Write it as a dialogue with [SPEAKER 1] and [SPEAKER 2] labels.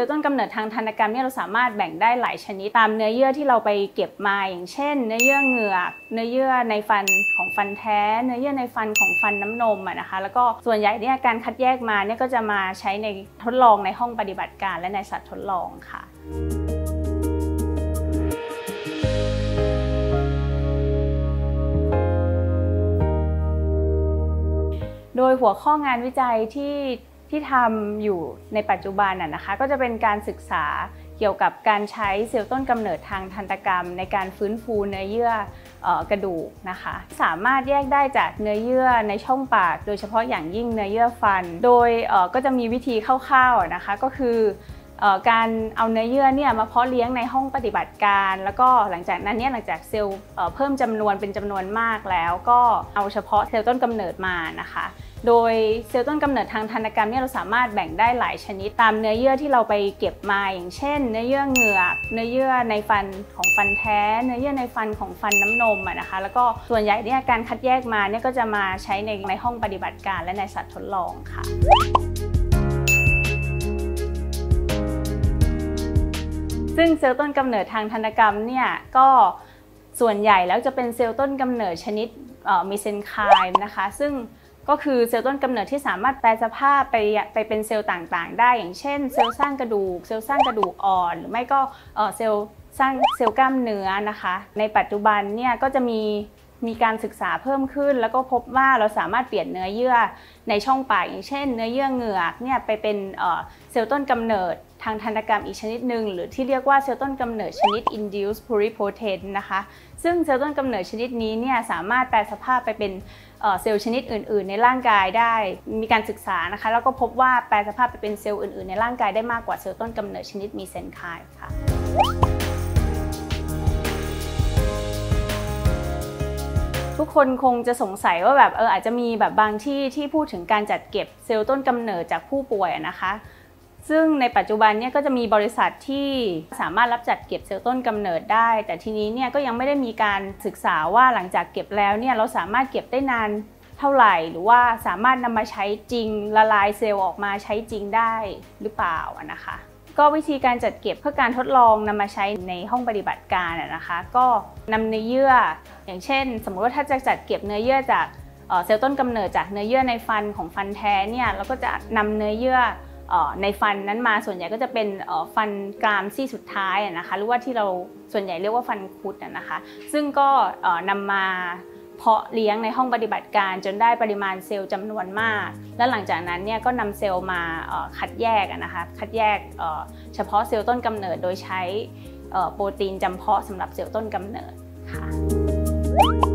[SPEAKER 1] ลล์ต้นกำเนิดทางธนกรรมเนี่ยเราสามารถแบ่งได้หลายชนิดตามเนื้อเยื่อที่เราไปเก็บมาอย่างเช่น เนื้อเยื่อเหงือก เนื้อเยื่อในฟันของฟันแท้ เนื้อเยื่อในฟันของฟันน้ำนมนะคะ แล้วก็ส่วนใหญ่เนี่ยการคัดแยกมาเนี่ยก็จะมาใช้ในทดลองในห้องปฏิบัติการและในสัตว์ทดลองค่ะโดยหัวข้องานวิจัยที่ ที่ทำอยู่ในปัจจุบันนะคะ ก็จะเป็นการศึกษาเกี่ยวกับการใช้เซลล์ต้นกำเนิดทางทันตกรรม ในการฟื้นฟูเนื้อเยื่อกระดูกนะคะ สามารถแยกได้จากเนื้อเยื่อในช่องปาก โดยเฉพาะอย่างยิ่งเนื้อเยื่อฟัน โดยก็จะมีวิธีคร่าวๆนะคะก็คือการเอาเนื้อเยื่อเนี่ยมาเพาะเลี้ยงในห้องปฏิบัติการ แล้วก็หลังจากนั้นเนี่ยหลังจากเซลล์เพิ่มจำนวนเป็นจำนวนมากแล้ว ก็เอาเฉพาะเซลล์ต้นกำเนิดมานะคะ โดยเซลล์ต้นกำเนิดทางธันกรรมเนี่ยเราสามารถแบ่งได้หลายชนิดตามเนื้อเยื่อที่เราไปเก็บมาอย่างเช่น เนื้อเยื่อเหงือก เนื้อเยื่อในฟันของฟันแท้ เนื้อเยื่อในฟันของฟันน้ำนมนะคะ แล้วก็ส่วนใหญ่เนี่ยการคัดแยกมาเนี่ยก็จะมาใช้ในในห้องปฏิบัติการและในสัตว์ทดลองค่ะซึ่งเซลล์ต้นกำเนิดทางทันตกรรมเนี่ยก็ส่วนใหญ่แล้วจะเป็นเซลล์ต้นกำเนิดชนิด mesenchyme นะคะ ซึ่ง ก็คือเซลล์ต้นกำเนิดที่สามารถแปรสภาพไปไปเป็นเซลล์ต่างๆ ได้อย่างเช่น เซลล์สร้างกระดูก เซลล์สร้างกระดูกอ่อน หรือไม่ก็เซลล์สร้างเซลล์กล้ามเนื้อนะคะ ในปัจจุบันเนี่ยก็จะมี มีการศึกษาเพิ่มขึ้น แล้วก็พบว่าเราสามารถเปลี่ยนเนื้อเยื่อในช่องปากอย่างเช่น เนื้อเยื่อเหงือกเนี่ยไปเป็นเซลล์ต้นกำเนิดทางทันตกรรมอีกชนิดหนึ่งหรือที่เรียกว่าเซลล์ต้นกำเนิดชนิด induced pluripotent นะคะซึ่งเซลล์ต้นกำเนิดชนิดนี้เนี่ยสามารถแปรสภาพไปเป็นเซลล์ชนิดอื่น ๆ ในร่างกายได้ มีการศึกษานะคะแล้วก็พบว่าแปรสภาพไปเป็นเซลล์อื่น ๆ ในร่างกายได้มากกว่าเซลล์ต้นกำเนิดชนิด mesenchyme ค่ะ ทุกคนคงจะสงสัยว่าแบบเอออาจจะมีแบบบางที่ที่พูดถึงการจัดเก็บเซลล์ต้นกำเนิดจากผู้ป่วยนะคะ ซึ่งในปัจจุบันเนี่ยก็จะมีบริษัทที่สามารถรับจัดเก็บเซลล์ต้นกำเนิดได้ แต่ทีนี้เนี่ยก็ยังไม่ได้มีการศึกษาว่าหลังจากเก็บแล้วเนี่ยเราสามารถเก็บได้นานเท่าไหร่หรือว่าสามารถนำมาใช้จริงละลายเซลล์ออกมาใช้จริงได้หรือเปล่านะคะก็วิธีการจัดเก็บเพื่อการทดลองนำมาใช้ในห้องปฏิบัติการนะคะ ก็นำเนื้อเยื่อ อย่างเช่น สมมติว่าถ้าจะจัดเก็บเนื้อเยื่อจากเซลล์ต้นกำเนิดจากเนื้อเยื่อในฟันของฟันแท้เนี่ยเราก็จะนำเนื้อเยื่อในฟันนั้นมาส่วนใหญ่ก็จะเป็นฟันกรามซี่สุดท้ายนะคะหรือว่าที่เราส่วนใหญ่เรียกว่าฟันคุดนะคะ ซึ่งก็นำมาเพาะเลี้ยงในห้องปฏิบัติการจนได้ปริมาณเซลล์จำนวนมาก และหลังจากนั้นเนี่ยก็นำเซลล์มาคัดแยกนะคะคัดแยกเฉพาะเซลล์ต้นกำเนิดโดยใช้โปรตีนจำเพาะสำหรับเซลล์ต้นกำเนิดค่ะ you